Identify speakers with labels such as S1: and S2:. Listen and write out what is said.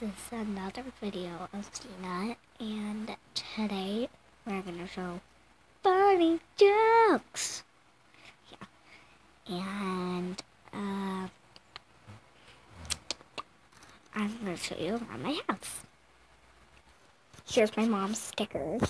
S1: this is another video of Tina, and today we're gonna show funny jokes. Yeah, and uh, I'm gonna show you around my house. Here's my mom's stickers.